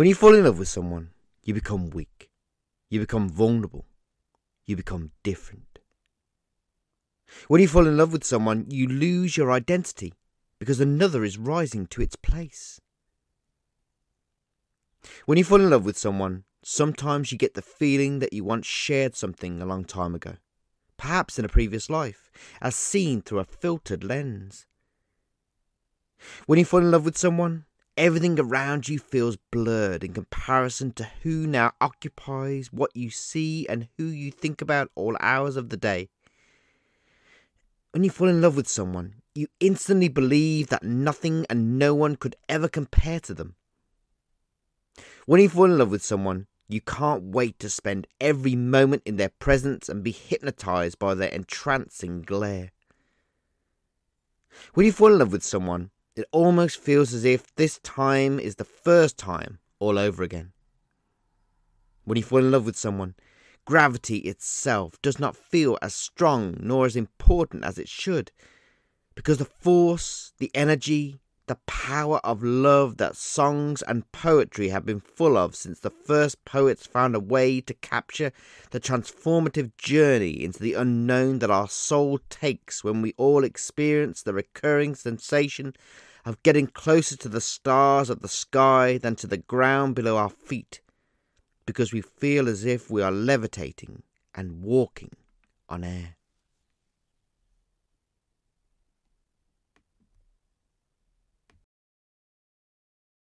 When you fall in love with someone, you become weak. You become vulnerable. You become different. When you fall in love with someone, you lose your identity because another is rising to its place. When you fall in love with someone, sometimes you get the feeling that you once shared something a long time ago, perhaps in a previous life, as seen through a filtered lens. When you fall in love with someone, everything around you feels blurred in comparison to who now occupies what you see and who you think about all hours of the day. When you fall in love with someone, you instantly believe that nothing and no one could ever compare to them. When you fall in love with someone, you can't wait to spend every moment in their presence and be hypnotized by their entrancing glare. When you fall in love with someone, it almost feels as if this time is the first time all over again. When you fall in love with someone, gravity itself does not feel as strong nor as important as it should, because the force, the energy, the power of love that songs and poetry have been full of since the first poets found a way to capture the transformative journey into the unknown that our soul takes when we all experience the recurring sensation of getting closer to the stars of the sky than to the ground below our feet, because we feel as if we are levitating and walking on air.